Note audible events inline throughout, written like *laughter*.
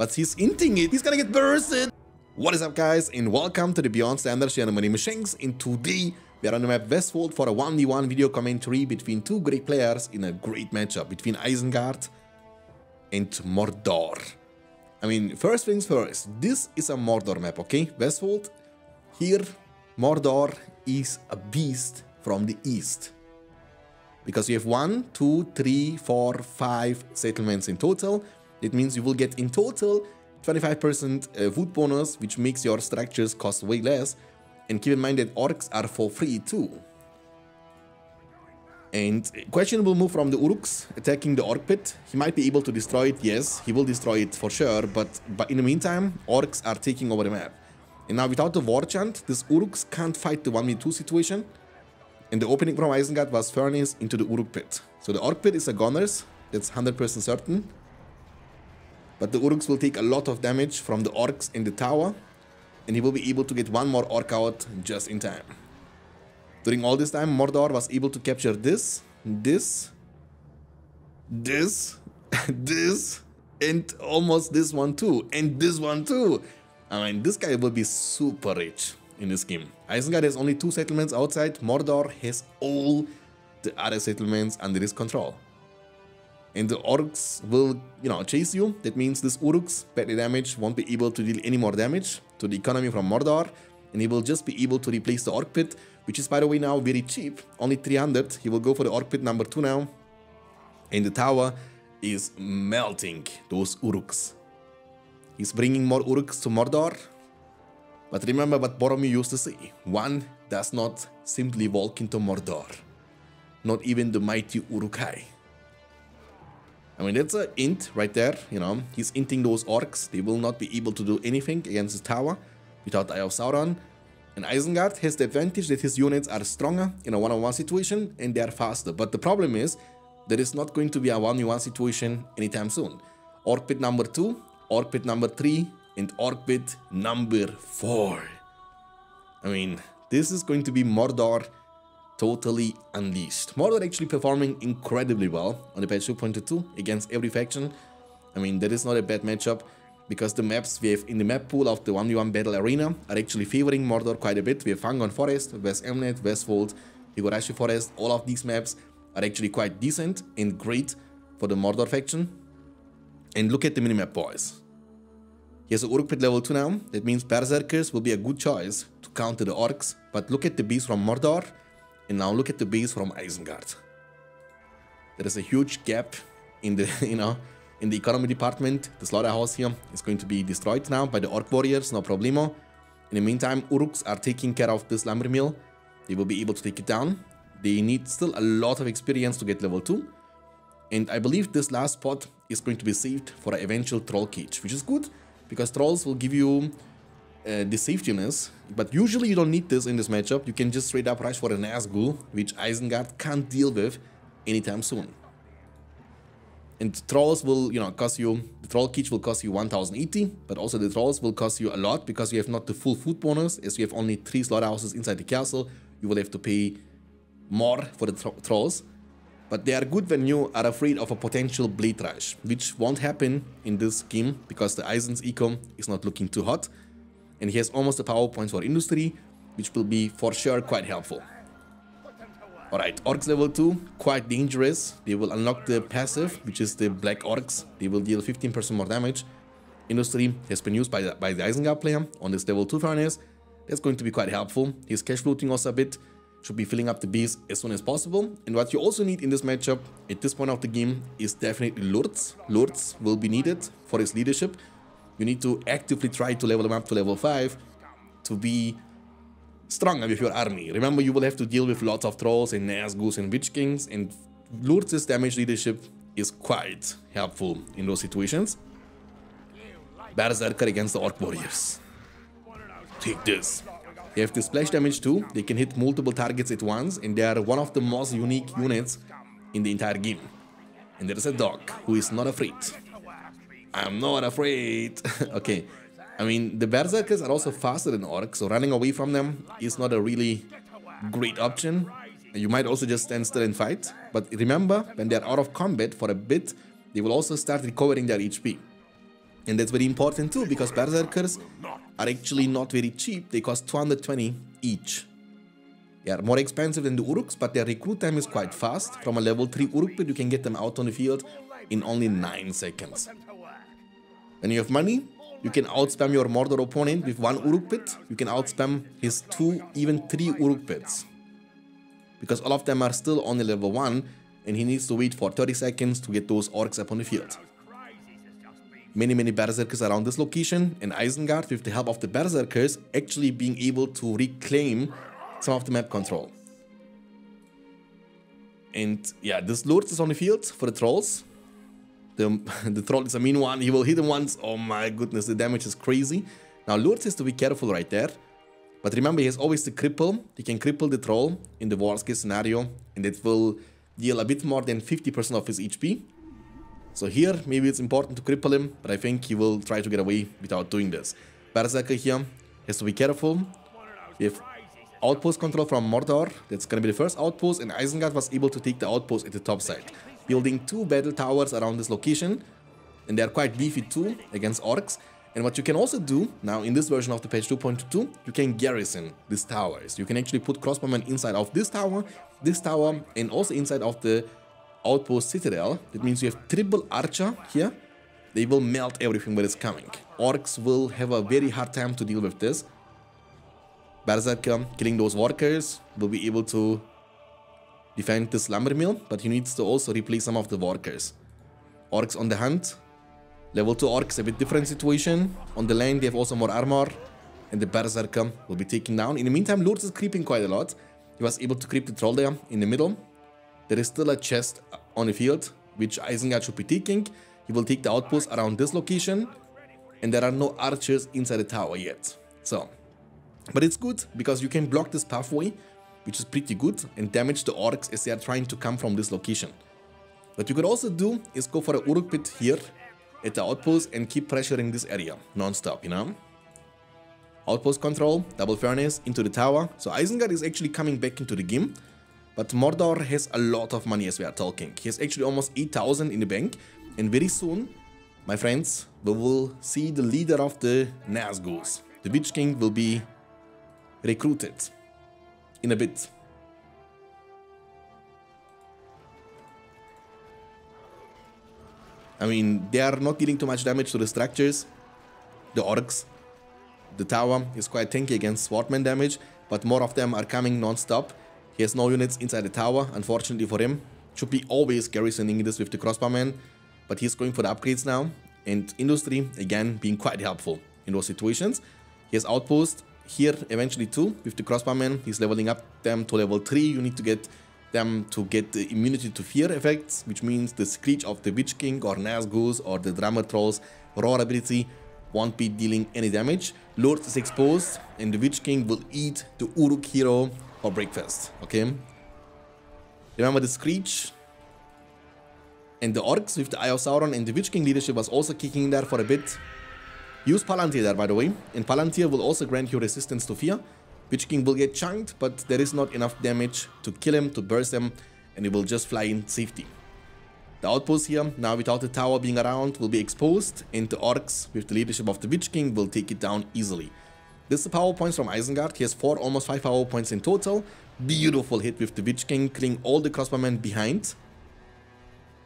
But he's hinting it. He's gonna get bursted. What is up guys and welcome to the Beyond Standard channel. My name is Shanks and today we are on the map Westfold for a 1v1 video commentary between two great players in a great matchup between Isengard and Mordor. I mean, first things first, this is a Mordor map, okay? Westfold, here, Mordor is a beast from the east. Because you have one, two, three, four, five settlements in total. It means you will get in total 25% uh, food bonus, which makes your structures cost way less. And keep in mind that orcs are for free too. And questionable move from the Uruks attacking the Orc Pit. He might be able to destroy it, yes, he will destroy it for sure, but, but in the meantime, Orcs are taking over the map. And now without the War Chant, this Uruks can't fight the 1v2 situation. And the opening from Isengard was Furnace into the Uruk Pit. So the Orc Pit is a Gunners, that's 100% certain. But the Uruks will take a lot of damage from the Orcs in the tower, and he will be able to get one more Orc out just in time. During all this time, Mordor was able to capture this, this, this, *laughs* this, and almost this one too, and this one too. I mean, this guy will be super rich in this game. Isengard has only two settlements outside, Mordor has all the other settlements under his control and the orcs will, you know, chase you. That means this Uruks, badly damaged, won't be able to deal any more damage to the economy from Mordor, and he will just be able to replace the Orc Pit, which is, by the way, now very cheap, only 300. He will go for the Orc Pit number 2 now, and the tower is melting those Uruks. He's bringing more Uruks to Mordor, but remember what Boromir used to say, one does not simply walk into Mordor, not even the mighty Uruk-hai. I mean, that's a int right there, you know. He's inting those orcs. They will not be able to do anything against his tower without Eye of Sauron. And Isengard has the advantage that his units are stronger in a one-on-one -on -one situation and they are faster. But the problem is, there is not going to be a one-on-one situation anytime soon. Orc pit number 2, Orc pit number 3, and Orc pit number 4. I mean, this is going to be Mordor totally unleashed. Mordor actually performing incredibly well on the patch 2.22 against every faction. I mean, that is not a bad matchup because the maps we have in the map pool of the 1v1 battle arena are actually favoring Mordor quite a bit. We have Fangorn Forest, West Emnet, Westfold, Higurashi Forest. All of these maps are actually quite decent and great for the Mordor faction. And look at the minimap, boys. He has a Uruk Pit level 2 now. That means Berserkers will be a good choice to counter the Orcs. But look at the beast from Mordor. And now look at the base from Isengard. There is a huge gap in the, *laughs* you know, in the economy department. The slaughterhouse here is going to be destroyed now by the Orc warriors, no problemo. In the meantime, Uruks are taking care of this lumber mill. They will be able to take it down. They need still a lot of experience to get level 2. And I believe this last spot is going to be saved for an eventual troll cage, which is good because trolls will give you uh, the safetyness, but usually you don't need this in this matchup. You can just straight up rush for an Nazgul, which Isengard can't deal with anytime soon. And trolls will, you know, cost you, the troll cage will cost you 1080, but also the trolls will cost you a lot because you have not the full food bonus, as you have only 3 slaughterhouses inside the castle, you will have to pay more for the tro trolls. But they are good when you are afraid of a potential blade rush, which won't happen in this game because the Eisen's ecom is not looking too hot and he has almost a power points for industry, which will be for sure quite helpful. Alright, Orcs level 2, quite dangerous. They will unlock the passive, which is the Black Orcs. They will deal 15% more damage. Industry has been used by the, by the Isengard player on this level 2 furnace. That's going to be quite helpful. His cash floating also a bit. Should be filling up the base as soon as possible. And what you also need in this matchup at this point of the game is definitely Lurtz. Lurtz will be needed for his leadership you need to actively try to level them up to level 5 to be stronger with your army. Remember, you will have to deal with lots of trolls and Nazguls and Witch Kings, and Lurtz's damage leadership is quite helpful in those situations. Berserker against the Orc Warriors. Take this. They have the splash damage too, they can hit multiple targets at once, and they are one of the most unique units in the entire game. And there is a dog who is not afraid. I'm not afraid. *laughs* okay. I mean, the Berserkers are also faster than Orcs, so running away from them is not a really great option. You might also just stand still and fight. But remember, when they're out of combat for a bit, they will also start recovering their HP. And that's very important too because Berserkers are actually not very cheap. They cost 220 each. They are more expensive than the Uruks, but their recruit time is quite fast. From a level 3 Uruk you can get them out on the field in only 9 seconds. When you have money, you can outspam your Mordor opponent with one Uruk pit. You can outspam his 2, even 3 Uruk pits. Because all of them are still only level 1, and he needs to wait for 30 seconds to get those orcs up on the field. Many many berserkers around this location, and Isengard with the help of the berserkers actually being able to reclaim some of the map control. And yeah, this Lurtz is on the field for the trolls. The, *laughs* the troll is a mean one, he will hit him once, oh my goodness, the damage is crazy. Now Lurtz has to be careful right there. But remember, he has always the cripple. He can cripple the troll in the worst case scenario, and it will deal a bit more than 50% of his HP. So here, maybe it's important to cripple him, but I think he will try to get away without doing this. Berserker here has to be careful. We have outpost control from Mordor. That's gonna be the first outpost, and Isengard was able to take the outpost at the top side. Building two battle towers around this location, and they're quite beefy too against orcs. And what you can also do, now in this version of the patch 2.2, you can garrison these towers. You can actually put crossbowmen inside of this tower, this tower, and also inside of the outpost citadel. That means you have triple archer here. They will melt everything that is coming. Orcs will have a very hard time to deal with this. Berserker killing those workers will be able to defend this lumber mill, but he needs to also replace some of the workers. Orcs on the hunt. Level 2 orcs, a bit different situation. On the land, they have also more armor. And the Berserker will be taken down. In the meantime, Lurtz is creeping quite a lot. He was able to creep the troll there in the middle. There is still a chest on the field, which Isengard should be taking. He will take the outpost around this location. And there are no archers inside the tower yet. So, but it's good because you can block this pathway, which is pretty good, and damage the orcs as they are trying to come from this location. What you could also do is go for a Uruk pit here at the outpost and keep pressuring this area non-stop, you know? Outpost control, double furnace into the tower. So Isengard is actually coming back into the game. But Mordor has a lot of money as we are talking. He has actually almost 8000 in the bank. And very soon, my friends, we will see the leader of the Nazgûls. The Witch King will be recruited in a bit. I mean, they are not dealing too much damage to the structures. The orcs. The tower is quite tanky against swordman damage, but more of them are coming non-stop. He has no units inside the tower, unfortunately for him. Should be always garrisoning this with the crossbowman, but he's going for the upgrades now. And Industry, again, being quite helpful in those situations. He has Outpost here eventually too, with the crossbowman. He's leveling up them to level 3. You need to get them to get the immunity to fear effects, which means the Screech of the Witch King or Nazgûls or the Drummer Trolls Roar ability won't be dealing any damage. Lurtz is exposed and the Witch King will eat the Uruk hero for breakfast, okay? Remember the Screech and the Orcs with the Eye of Sauron and the Witch King leadership was also kicking in there for a bit. Use Palantir there, by the way, and Palantir will also grant you resistance to fear. Witch King will get chunked, but there is not enough damage to kill him, to burst him, and he will just fly in safety. The outpost here, now without the tower being around, will be exposed, and the Orcs, with the leadership of the Witch King, will take it down easily. This is the power points from Isengard. He has 4, almost 5 power points in total. Beautiful hit with the Witch King, killing all the crossbowmen behind.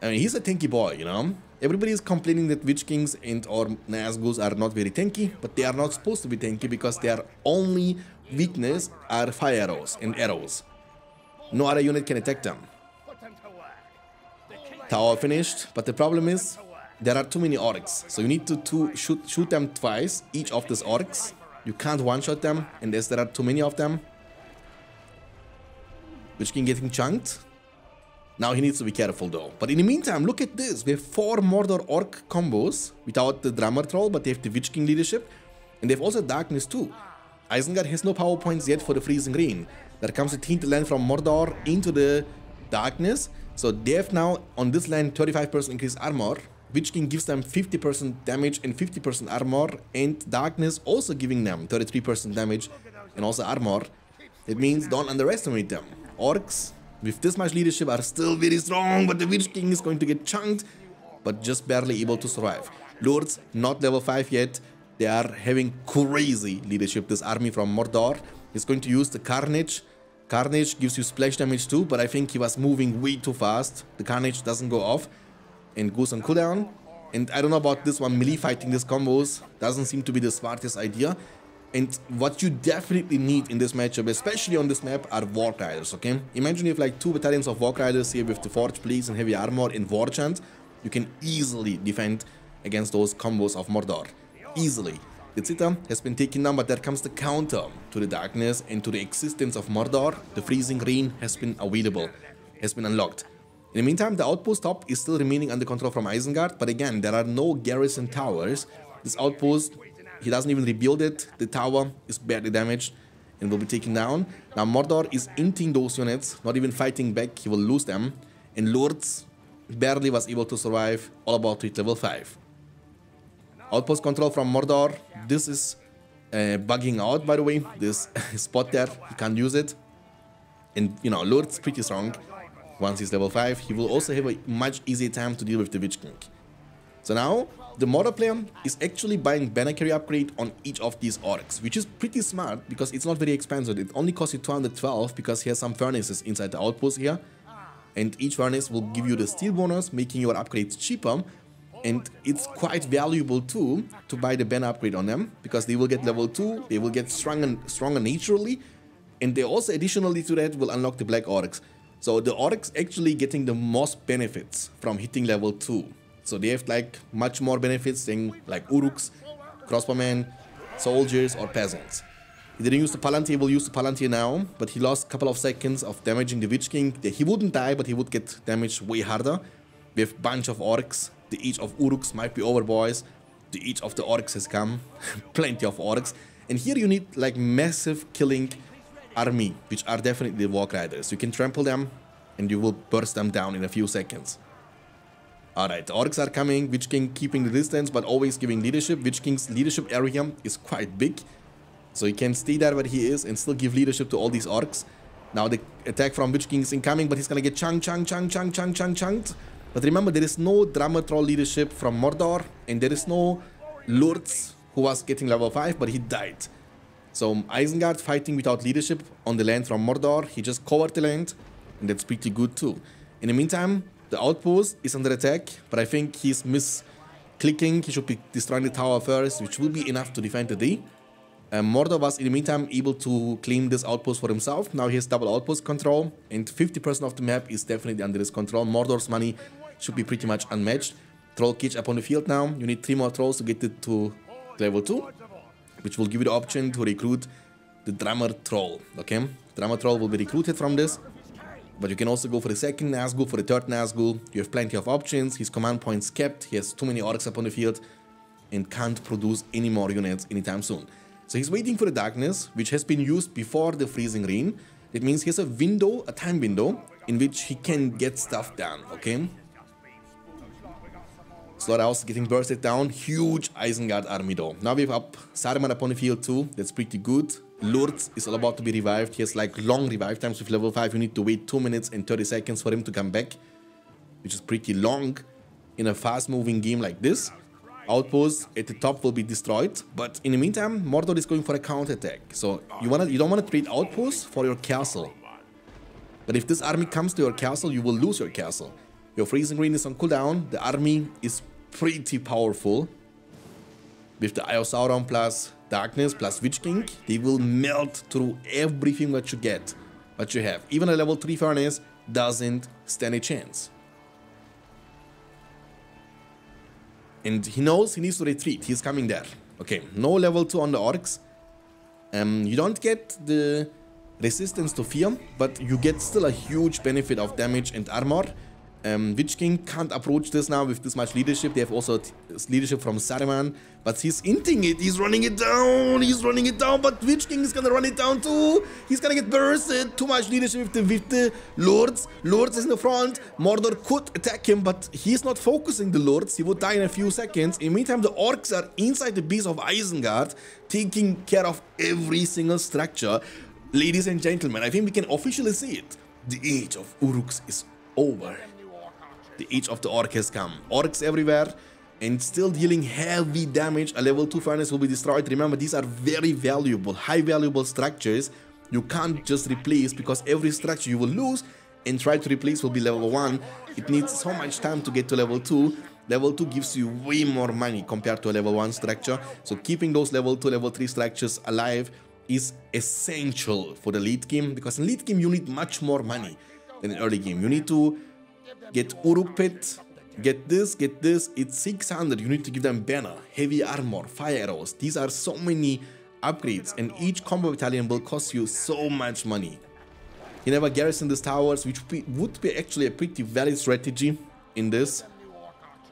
I mean, he's a tanky boy, you know? Everybody is complaining that Witch Kings and or Nazgûls are not very tanky, but they are not supposed to be tanky because their only weakness are fire arrows and arrows. No other unit can attack them. Tower finished, but the problem is there are too many orcs, so you need to, to shoot, shoot them twice, each of these orcs, you can't one-shot them, and as there are too many of them, Witch King getting chunked. Now he needs to be careful though. But in the meantime, look at this. We have four Mordor Orc combos without the Drummer Troll, but they have the Witch King leadership. And they have also Darkness too. Isengard has no power points yet for the Freezing Rain. There comes a tainted land from Mordor into the Darkness. So they have now on this land 35% increased armor. Witch King gives them 50% damage and 50% armor, and Darkness also giving them 33% damage and also armor. That means don't underestimate them. Orcs with this much leadership are still very strong, but the Witch King is going to get chunked, but just barely able to survive. Lurtz, not level 5 yet. They are having crazy leadership. This army from Mordor is going to use the Carnage. Carnage gives you splash damage too, but I think he was moving way too fast. The Carnage doesn't go off and goes on cooldown. And I don't know about this one, melee fighting these combos doesn't seem to be the smartest idea. And what you definitely need in this matchup, especially on this map, are Warg Riders, okay? Imagine if like two battalions of Warg Riders here with the Forge Blades and Heavy Armor in War you can easily defend against those combos of Mordor. Easily. The Zita has been taken down, but there comes the counter to the darkness and to the existence of Mordor. The Freezing Rain has been available, has been unlocked. In the meantime, the outpost top is still remaining under control from Isengard, but again, there are no garrison towers. This outpost, he doesn't even rebuild it. The tower is badly damaged and will be taken down. Now Mordor is inting those units, not even fighting back, he will lose them. And Lurtz barely was able to survive, all about to hit level 5. Outpost control from Mordor, this is uh, bugging out by the way, this *laughs* spot there, you can't use it. And you know, Lurtz's pretty strong. Once he's level 5, he will also have a much easier time to deal with the Witch King. So now, the Mordor player is actually buying banner carry upgrade on each of these orcs, which is pretty smart because it's not very expensive. It only costs you 212 because he has some furnaces inside the outpost here. And each furnace will give you the steel bonus, making your upgrades cheaper. And it's quite valuable too to buy the banner upgrade on them because they will get level 2, they will get stronger, stronger naturally. And they also additionally to that will unlock the black orcs. So the Orcs actually getting the most benefits from hitting level 2. So they have like much more benefits than like Uruks, crossbowmen, soldiers or peasants. He didn't use the Palantir, he will use the Palantir now, but he lost a couple of seconds of damaging the Witch King. He wouldn't die, but he would get damaged way harder. We have bunch of Orcs. The age of Uruks might be over, boys. The age of the Orcs has come. *laughs* Plenty of Orcs. And here you need like massive killing army, which are definitely Warg Riders. You can trample them and you will burst them down in a few seconds. Alright, orcs are coming, Witch King keeping the distance but always giving leadership. Witch King's leadership area is quite big. So he can stay there where he is and still give leadership to all these orcs. Now the attack from Witch King is incoming but he's gonna get chunk, chunk, chunk, chunk, chunk, chunk, chunked. But remember there is no Drummer Troll leadership from Mordor and there is no Lurtz who was getting level 5 but he died. So Isengard fighting without leadership on the land from Mordor. He just covered the land, and that's pretty good too. In the meantime, the outpost is under attack, but I think he's misclicking. He should be destroying the tower first, which will be enough to defend the day. Um, Mordor was in the meantime able to claim this outpost for himself. Now he has double outpost control, and 50% of the map is definitely under his control. Mordor's money should be pretty much unmatched. Troll cage up on the field now. You need 3 more trolls to get it to level 2 which will give you the option to recruit the drummer troll. Okay, drummer troll will be recruited from this, but you can also go for the second Nazgul, for the third Nazgul. You have plenty of options. His command points kept. He has too many orcs upon the field and can't produce any more units anytime soon. So he's waiting for the darkness, which has been used before the freezing rain. It means he has a window, a time window, in which he can get stuff done, okay? Slaughterhouse getting bursted down. Huge Isengard army though. Now we have up Saruman upon the field too. That's pretty good. Lurtz is all about to be revived. He has like long revive times with level 5. You need to wait 2 minutes and 30 seconds for him to come back. Which is pretty long in a fast moving game like this. Outpost at the top will be destroyed. But in the meantime, Mordor is going for a counter attack. So you wanna you don't want to trade outposts for your castle. But if this army comes to your castle, you will lose your castle. Your freezing rain is on cooldown. The army is pretty powerful. With the Eye of Sauron plus Darkness plus Witch King, they will melt through everything that you get, what you have. Even a level 3 Furnace doesn't stand a chance. And he knows he needs to retreat, he's coming there. Okay, no level 2 on the Orcs. Um, you don't get the resistance to fear, but you get still a huge benefit of damage and armor um, Witch King can't approach this now with this much leadership. They have also leadership from Saruman, but he's inting it. He's running it down. He's running it down, but Witch King is gonna run it down too. He's gonna get bursted. Too much leadership with the, with the Lurtz. Lurtz is in the front. Mordor could attack him, but he's not focusing the Lurtz. He would die in a few seconds. In the meantime, the Orcs are inside the base of Isengard, taking care of every single structure. Ladies and gentlemen, I think we can officially see it. The age of Uruks is over the age of the orc has come. Orcs everywhere, and still dealing heavy damage. A level 2 furnace will be destroyed. Remember, these are very valuable, high valuable structures. You can't just replace because every structure you will lose and try to replace will be level 1. It needs so much time to get to level 2. Level 2 gives you way more money compared to a level 1 structure. So keeping those level 2, level 3 structures alive is essential for the late game because in late game you need much more money than in early game. You need to get Uruk Pit, get this, get this. It's 600. You need to give them banner, heavy armor, fire arrows. These are so many upgrades and each combo battalion will cost you so much money. You never garrison these towers, which would be actually a pretty valid strategy in this.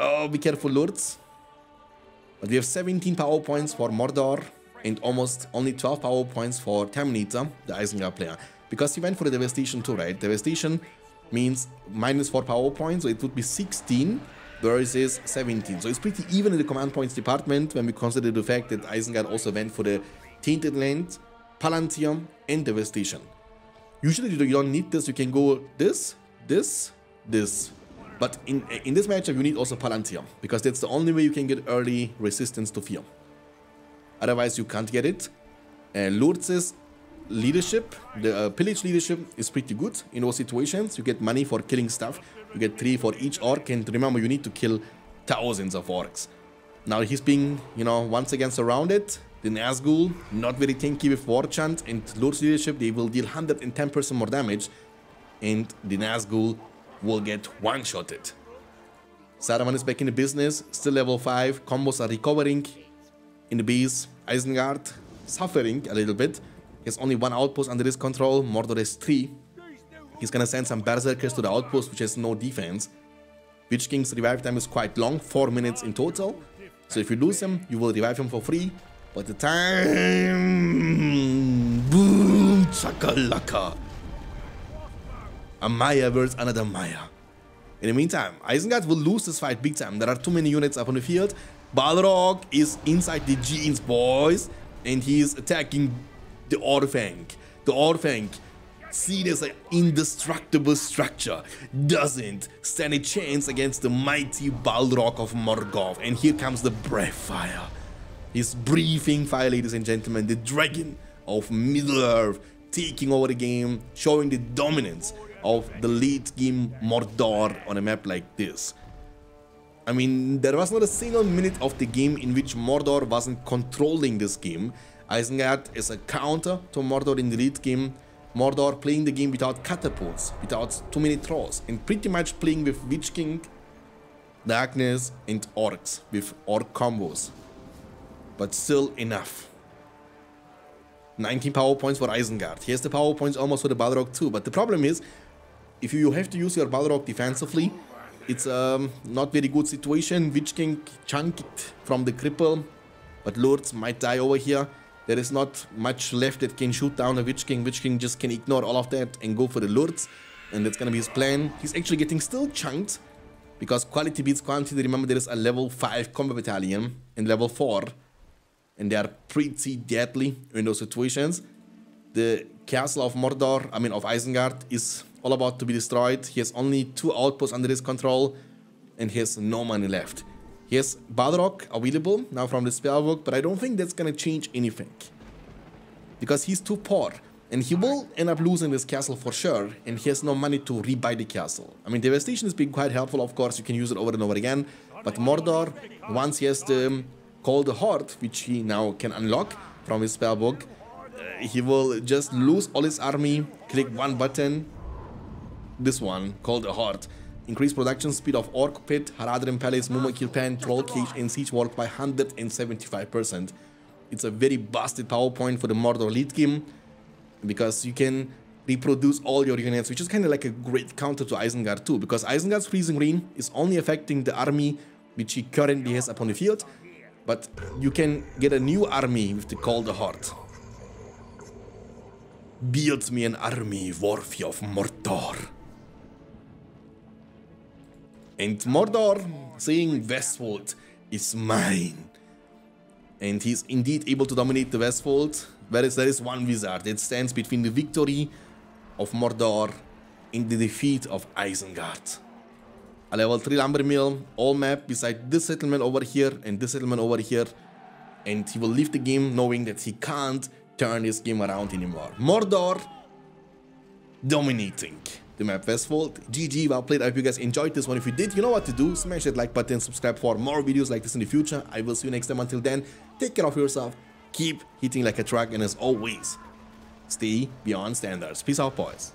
Oh, be careful, Lurtz. But we have 17 power points for Mordor and almost only 12 power points for Terminator, the Isengard player. Because he went for the Devastation too, right? Devastation means minus 4 power points, so it would be 16 versus 17. So it's pretty even in the command points department when we consider the fact that Isengard also went for the Tainted Land, Palantir, and Devastation. Usually you don't need this, you can go this, this, this. But in, in this matchup you need also Palantir, because that's the only way you can get early resistance to fear. Otherwise you can't get it. Uh, Lurtz' leadership, the uh, pillage leadership is pretty good in all situations. You get money for killing stuff. You get 3 for each orc and remember you need to kill thousands of orcs. Now he's being, you know, once again surrounded. The Nazgul, not very tanky with War Chant and Lurtz's leadership, they will deal 110% more damage and the Nazgul will get one-shotted. Saruman is back in the business, still level 5, combos are recovering in the base. Isengard suffering a little bit. He has only one outpost under his control, Mordor has three. He's gonna send some Berserkers to the outpost, which has no defense. Witch King's revive time is quite long, 4 minutes in total. So if you lose him, you will revive him for free. But the time... Boom! Chakalaka! A Maia versus another Maia. In the meantime, Isengard will lose this fight big time. There are too many units up on the field. Balrog is inside the jeans, boys. And he is attacking the Orthanc. The Orthanc, seen as an indestructible structure, doesn't stand a chance against the mighty Balrog of Morgoth. And here comes the breath fire. His breathing fire, ladies and gentlemen, the dragon of Middle-earth taking over the game, showing the dominance of the late game Mordor on a map like this. I mean, there was not a single minute of the game in which Mordor wasn't controlling this game. Isengard is a counter to Mordor in the late game. Mordor playing the game without catapults, without too many trolls, and pretty much playing with Witch King, Darkness, and Orcs, with Orc combos. But still enough. 19 power points for Isengard. He has the power points almost for the Balrog too, but the problem is, if you have to use your Balrog defensively, it's a um, not very good situation. Witch King chunked from the cripple, but Lurtz might die over here. There is not much left that can shoot down a Witch King. Witch King just can ignore all of that and go for the Lurtz. And that's gonna be his plan. He's actually getting still chunked because quality beats quantity. Remember, there is a level 5 combat battalion and level 4. And they are pretty deadly in those situations. The castle of Mordor, I mean of Isengard, is all about to be destroyed. He has only two outposts under his control and he has no money left. Has Balrog available now from the spellbook, but I don't think that's gonna change anything. Because he's too poor. And he will end up losing this castle for sure, and he has no money to rebuy the castle. I mean, Devastation has been quite helpful, of course, you can use it over and over again. But Mordor, once he has the Call the Horde, which he now can unlock from his spellbook, uh, he will just lose all his army, click one button, this one, called the Heart. Increase production speed of Orc Pit, Haradrim Palace, Mumakil Pen, Troll Cage, and Siege Work by 175%. It's a very busted power point for the Mordor lead game because you can reproduce all your units, which is kind of like a great counter to Isengard too, because Isengard's Freezing Rain is only affecting the army which he currently has upon the field, but you can get a new army with the Cold Heart. Build me an army worthy of Mordor. And Mordor saying Westfold is mine. And he's indeed able to dominate the Westfold, whereas there is one wizard that stands between the victory of Mordor and the defeat of Isengard. a level 3 lumber mill, all map beside this settlement over here and this settlement over here. And he will leave the game knowing that he can't turn this game around anymore. Mordor dominating the map Vestfold. GG, well played. I hope you guys enjoyed this one. If you did, you know what to do. Smash that like button, subscribe for more videos like this in the future. I will see you next time. Until then, take care of yourself. Keep hitting like a truck. And as always, stay beyond standards. Peace out, boys.